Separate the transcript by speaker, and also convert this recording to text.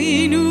Speaker 1: minute.